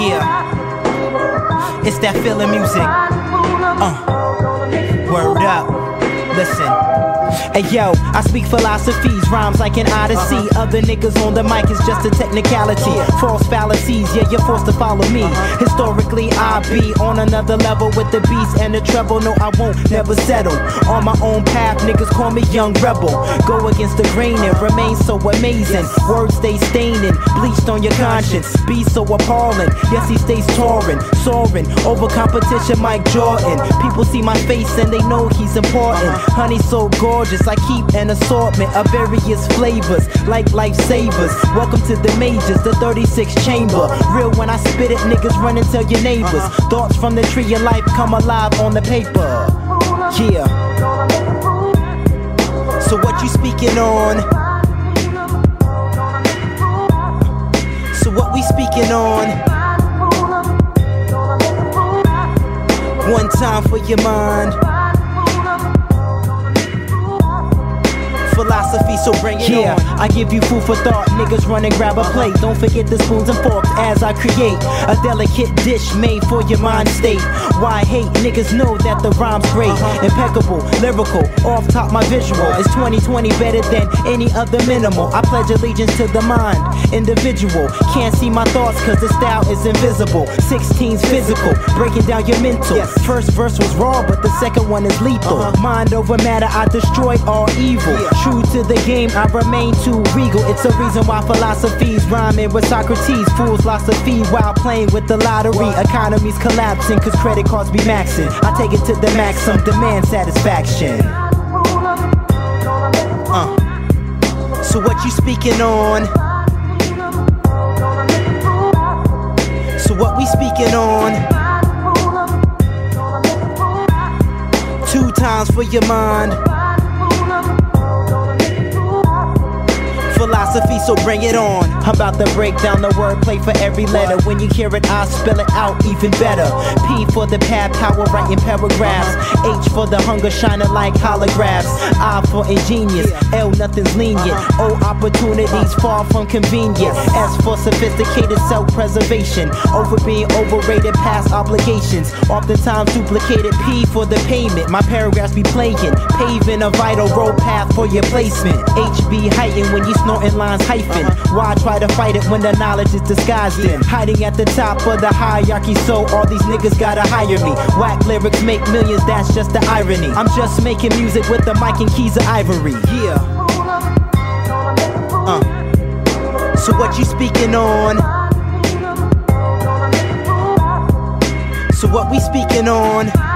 Yeah, it's that feeling music. Uh, Hey yo, I speak philosophies, rhymes like an odyssey. Uh-huh. Other niggas on the mic is just a technicality. False fallacies, yeah, you're forced to follow me. Uh-huh. Historically, I be on another level with the beats and the treble. No, I won't never settle. On my own path, niggas call me young rebel. Go against the grain and remain so amazing. Words stay staining, bleached on your conscience. Be so appalling. Yes, he stays touring, soaring over competition. Mike Jordan. People see my face and they know he's important. Uh-huh. Honey so gorgeous. I keep an assortment of various flavors, like lifesavers. Welcome to the majors, the 36 chamber. Real when I spit it, niggas run and tell your neighbors. Uh-huh. Thoughts from the tree of life come alive on the paper. Yeah. So what you speaking on? So what we speaking on? One time for your mind. So bring it yeah, on. I give you food for thought, niggas run and grab a plate. Don't forget the spoons and forks as I create a delicate dish made for your mind state. Why hate? Niggas know that the rhyme's great, uh-huh. impeccable, lyrical, off top my visual. Is 2020 better than any other minimal? I pledge allegiance to the mind, individual. Can't see my thoughts cause the style is invisible. 16's physical, breaking down your mental. Yes. First verse was raw, but the second one is lethal. Uh-huh. Mind over matter, I destroyed all evil. True to the game, I remain too regal. It's a reason why philosophies rhyming with Socrates. Fools lost a fee while playing with the lottery. Economies collapsing cause credit cards be maxing. I take it to the maximum, demand satisfaction. Uh. So what you speaking on? So what we speaking on? Two times for your mind. Philosophy, so bring it on. I'm about to break down the wordplay for every letter. When you hear it, I spell it out even better. P for the pad power, writing paragraphs. H for the hunger, shining like holographs. I for ingenious. L, nothing's lenient. O, opportunities far from convenient. S for sophisticated self preservation. Over being overrated, past obligations. Oftentimes duplicated. P for the payment. My paragraphs be playing. Paving a vital road path for your placement. HB heightened when you snorting lines hyphen. Why try to fight it when the knowledge is disguised in? Hiding at the top of the hierarchy, so all these niggas gotta hire me. Whack lyrics make millions, that's just the irony. I'm just making music with the mic and keys of ivory. Yeah. Uh. So what you speaking on? So what we speaking on?